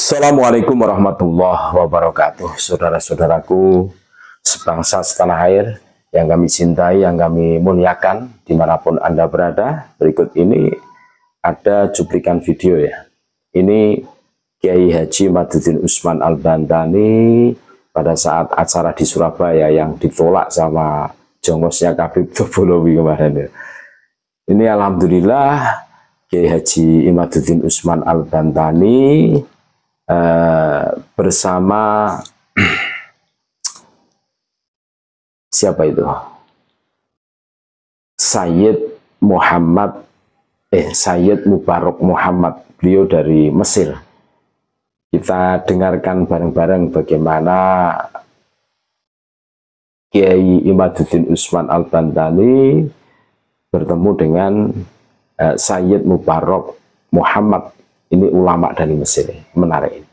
Assalamualaikum warahmatullahi wabarakatuh. Saudara-saudaraku Sebangsa setanah air Yang kami cintai, yang kami muliakan Di mana pun Anda berada Berikut ini ada cuplikan video ya. Ini Kiai Haji Maduddin Usman Al-Bandani Pada saat acara di Surabaya Yang ditolak sama jongosnya Kabib Tobolowi kemarin ya. Ini Alhamdulillah Kiai Haji Imaduddin Usman Al-Bantani Eh, bersama siapa itu? Sayyid Muhammad eh Sayyid Mubarak Muhammad. Beliau dari Mesir. Kita dengarkan bareng-bareng bagaimana Kiai Imaduddin Usman Al-Bantani bertemu dengan eh, Sayyid Mubarak Muhammad ini ulama dari Mesir menarik ini.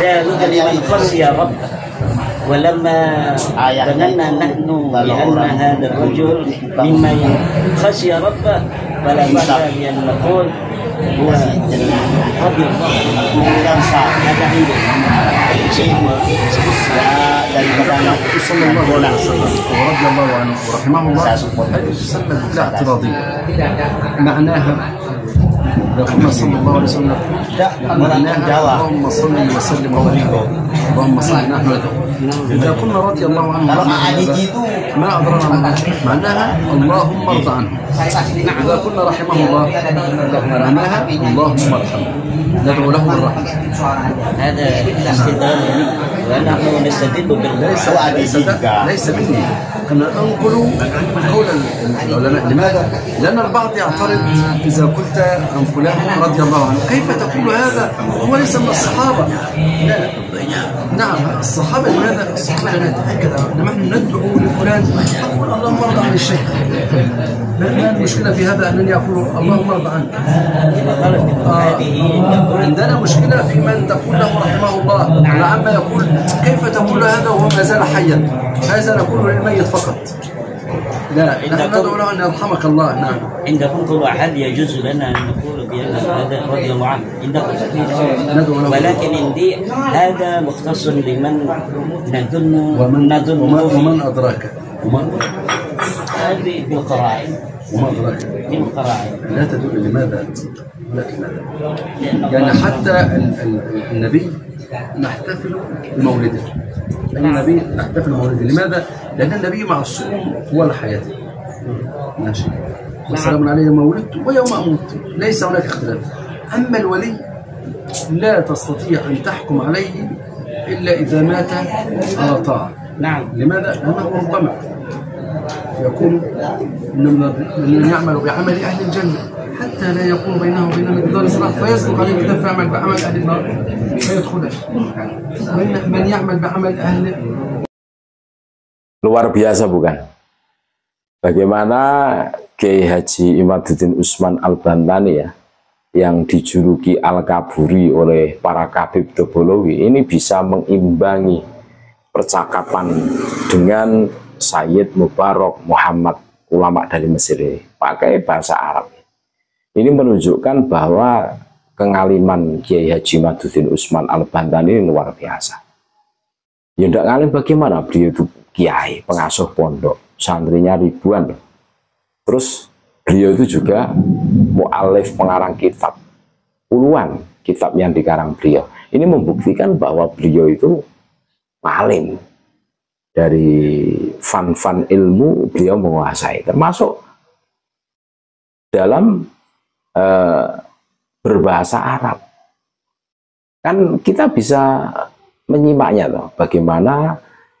ذلك لمن خشي ربه ولما ظننا نحن بأن هذا الرجل ممن خشي ربه فلا بأس بأن نقول هو رضي الله. هذا عنده. صلى الله عليه وسلم. ورضي الله عنه ورحمة الله هذه تسمى بدعة اعتراضية. معناها لو قلنا صلى الله عليه وسلم معناها اللهم صل وسلم وبارك اللهم صل نحن إذا قلنا رضي الله عنه ما أدرانا معناها اللهم ارض عنه إذا قلنا رحمه الله معناها اللهم ارحمه ندعو له بالرحمة هذا استدلال ونحن نستدل ليس ليس ليس مني. كنا انقل قول العلماء. لماذا؟ لأن البعض يعترض إذا قلت عن فلان رضي الله عنه. كيف تقول هذا؟ هو ليس من الصحابة. لا نعم الصحابة لماذا؟ الصحابة لم يتاكد نحن ندعو لفلان؟ نقول اللهم ارضى عن الشيخ. ما المشكلة في هذا؟ أنني أقول اللهم ارضى عنك آه. عندنا مشكلة في من تقول له رحمه الله عما يقول كيف تقول هذا وهو ما زال حيا؟ هذا نقول للميت فقط. لا نحن ندعو له أن يرحمك الله نعم. عندكم كل واحد يجوز لنا أن نقول بأن هذا رضي الله عنه؟ عندكم ندعو له. ولكن عندي هذا مختص لمن نظن ومن نظن ومن, ومن أدراك؟ ومن؟ هذه بالقرائن. ومن أدراك؟ بالقرائن. لا تدل لماذا يعني حتى ال ال النبي نحتفل بمولده. لأن النبي نحتفل بمولده. لماذا؟ لأن النبي معصوم طوال حياته. ماشي. والسلام عليه يوم ولدت ويوم أموت. ليس هناك اختلاف. أما الولي لا تستطيع أن تحكم عليه إلا إذا مات على طاعة. نعم. لماذا؟ لأنه ربما يكون من يعمل بعمل أهل الجنة. حتى لا يكون بينه وبين مقدار صلاة فيسبق عليه الكتاب فيعمل بعمل أهل النار فيدخلها وإن من يعمل بعمل أهل luar biasa bukan? Bagaimana Kiai Haji Imaduddin Usman Al-Bantani ya, yang dijuluki Al-Kaburi oleh para Kabib Dobolowi, ini bisa mengimbangi percakapan dengan Sayyid Mubarak Muhammad, ulama dari Mesir ini, pakai bahasa Arab. Ini menunjukkan bahwa kengaliman Kiai Haji Maduddin Usman Al-Bantani ini luar biasa. Ya tidak ngalim bagaimana beliau itu kiai, pengasuh pondok, santrinya ribuan. Terus beliau itu juga mu'alif pengarang kitab, puluhan kitab yang dikarang beliau. Ini membuktikan bahwa beliau itu alim. Dari fan-fan ilmu beliau menguasai, termasuk dalam eh, berbahasa Arab. Kan kita bisa menyimaknya loh, bagaimana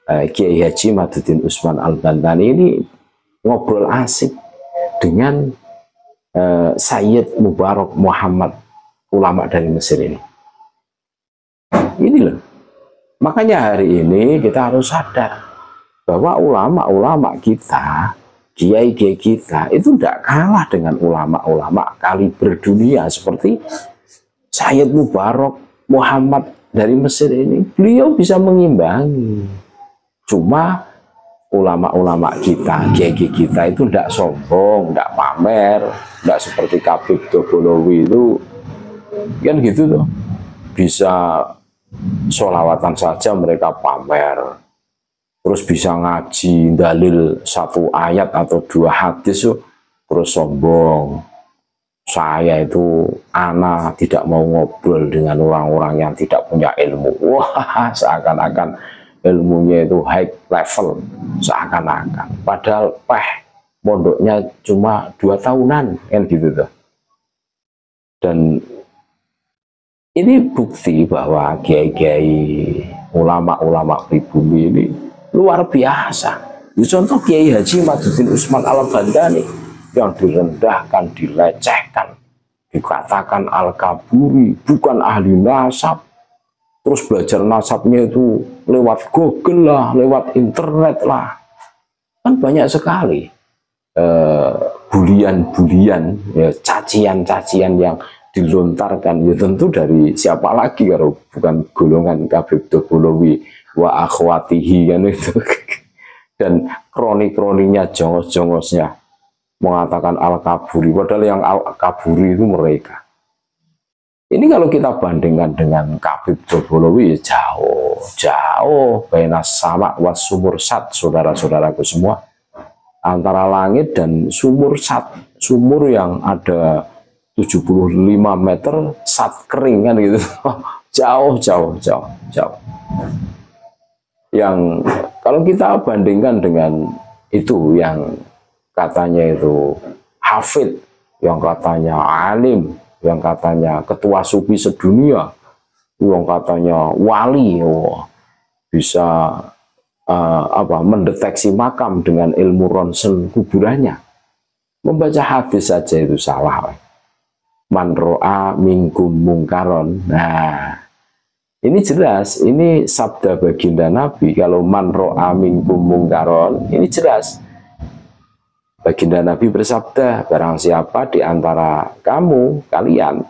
eh, Kiai Haji Maduddin Usman Al-Bantani ini ngobrol asik dengan eh, Sayyid Mubarak Muhammad ulama dari Mesir ini. Ini loh. Makanya hari ini kita harus sadar bahwa ulama-ulama kita, kiai-kiai kita itu tidak kalah dengan ulama-ulama kali berdunia seperti Sayyid Mubarak Muhammad dari Mesir ini. Beliau bisa mengimbangi. Cuma ulama-ulama kita, kiai-kiai kita itu tidak sombong, tidak pamer, tidak seperti Kabib Dobolowi itu kan gitu tuh bisa sholawatan saja mereka pamer terus bisa ngaji dalil satu ayat atau dua hadis tuh terus sombong. Saya itu anak tidak mau ngobrol dengan orang-orang yang tidak punya ilmu. Wah seakan-akan ilmunya itu high level seakan-akan. Padahal peh mondoknya cuma dua tahunan kan gitu tuh. Dan ini bukti bahwa kiai-kiai ulama-ulama pribumi ini luar biasa. Contoh Kiai Haji Maduddin Usman al Bandani yang direndahkan, dilecehkan, dikatakan al-kaburi, bukan ahli nasab. Terus belajar nasabnya itu lewat Google lah, lewat internet lah. Kan banyak sekali eh, bulian-bulian, ya, cacian-cacian yang dilontarkan ya tentu dari siapa lagi kalau bukan golongan Kabib Dobolowi wa akhwatihi kan itu. Dan kroni-kroninya jongos-jongosnya mengatakan al-kaburi. Padahal yang al-kaburi itu mereka. Ini kalau kita bandingkan dengan Kabib Dobolowi ya jauh jauh. Benas sama was sumur sat saudara-saudaraku semua. Antara langit dan sumur sat sumur yang ada 75 meter sat kering kan gitu. Jauh jauh jauh jauh yang kalau kita bandingkan dengan itu yang katanya itu hafid, yang katanya alim, yang katanya ketua sufi sedunia, yang katanya wali, oh, bisa uh, apa mendeteksi makam dengan ilmu ronsen kuburannya. Membaca hadis saja itu salah. Man ro'a mingkum mungkaron. Nah, ini jelas, ini sabda baginda Nabi. Kalau man ro'a minkum mungkaron, ini jelas. Baginda Nabi bersabda, barang siapa di antara kamu, kalian,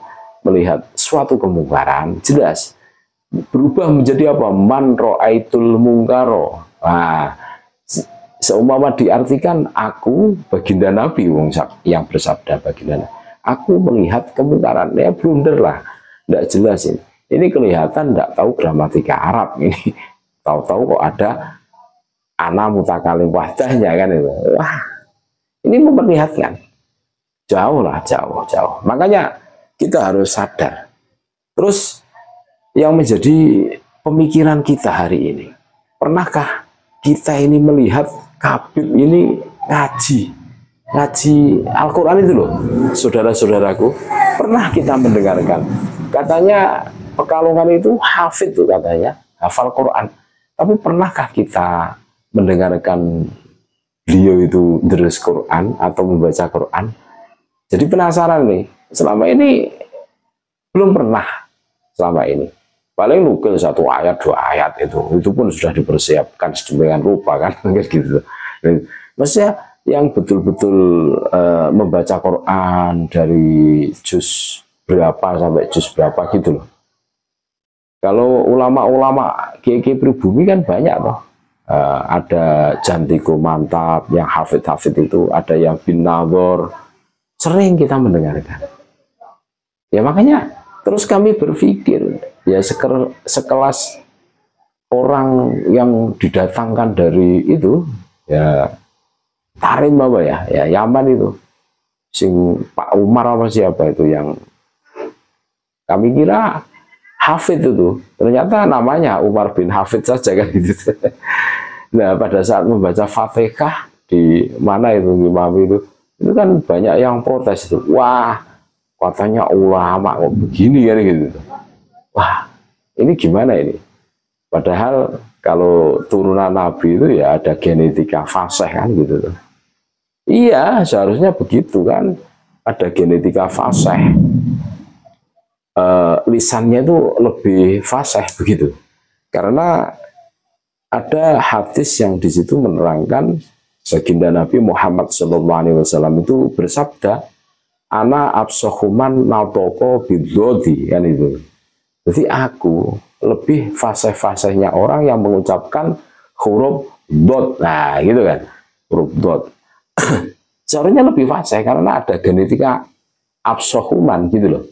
melihat suatu kemungkaran, jelas. Berubah menjadi apa? Man ro'aitul mungkaro. Nah, seumpama diartikan aku, baginda Nabi yang bersabda baginda Nabi. Aku melihat kemungkaran, ya blunder lah. Tidak jelas ini ini kelihatan tidak tahu gramatika Arab ini. Tahu-tahu kok ada ana mutakalim wahdahnya kan itu. Wah, ini memperlihatkan jauh lah, jauh, jauh. Makanya kita harus sadar. Terus yang menjadi pemikiran kita hari ini, pernahkah kita ini melihat Kabib ini ngaji, ngaji Al-Quran itu loh, saudara-saudaraku, pernah kita mendengarkan. Katanya Pekalongan itu hafid tuh katanya, hafal Quran. Tapi pernahkah kita mendengarkan beliau itu deres Quran atau membaca Quran? Jadi penasaran nih, selama ini belum pernah selama ini. Paling mungkin satu ayat, dua ayat itu, itu pun sudah dipersiapkan sedemikian rupa kan, gitu. Maksudnya yang betul-betul uh, membaca Quran dari juz berapa sampai juz berapa gitu loh. Kalau ulama-ulama kiai pribumi kan banyak loh. Uh, ada Jantiko Mantap, yang hafid-hafid itu, ada yang bin. Sering kita mendengarkan. Ya makanya terus kami berpikir, ya sekel, sekelas orang yang didatangkan dari itu, ya Tarim apa ya, ya Yaman itu. Sing Pak Umar apa siapa itu yang kami kira Hafid itu ternyata namanya Umar bin Hafid saja kan gitu. Nah pada saat membaca Fatihah di mana itu Imam itu itu kan banyak yang protes itu. Wah katanya ulama kok begini kan gitu. Wah ini gimana ini? Padahal kalau turunan Nabi itu ya ada genetika fasih kan gitu Iya seharusnya begitu kan ada genetika fasih uh, lisannya itu lebih fasih begitu. Karena ada hadis yang di situ menerangkan baginda Nabi Muhammad SAW itu bersabda, "Ana absohuman nautoko bidodi kan itu. Jadi aku lebih fase-fasenya orang yang mengucapkan huruf dot, nah gitu kan, huruf dot. Seharusnya lebih fase karena ada genetika absohuman gitu loh.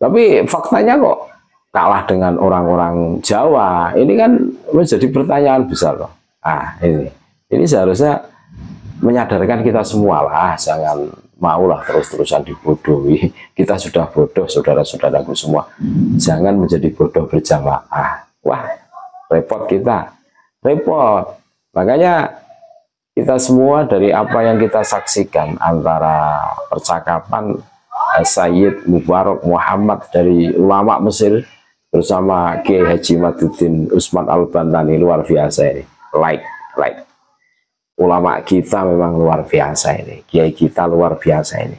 Tapi faktanya kok kalah dengan orang-orang Jawa. Ini kan menjadi pertanyaan besar loh. Ah, ini. Ini seharusnya menyadarkan kita semua lah, jangan maulah terus-terusan dibodohi. Kita sudah bodoh, saudara-saudaraku semua. Jangan menjadi bodoh berjamaah. Wah, repot kita. Repot. Makanya kita semua dari apa yang kita saksikan antara percakapan Sayyid Mubarak Muhammad dari ulama Mesir bersama Kiai Haji Maduddin Usman Al-Bantani luar biasa ini. Like, like. Ulama kita memang luar biasa ini. Kiai kita luar biasa ini.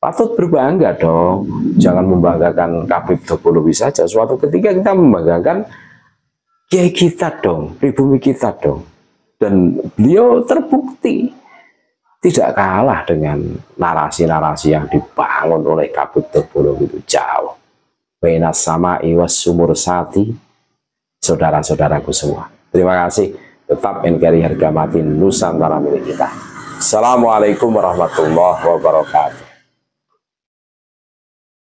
Patut berbangga dong. Jangan membanggakan Kabib Dobolowi saja. Suatu ketika kita membanggakan Kiai kita dong, pribumi kita dong. Dan beliau terbukti tidak kalah dengan narasi-narasi yang dibangun oleh Kabib Dobolowi itu jauh Benas sama iwas sumur sati saudara-saudaraku semua. Terima kasih. Tetap NKRI harga mati Nusantara milik kita. Assalamualaikum warahmatullahi wabarakatuh.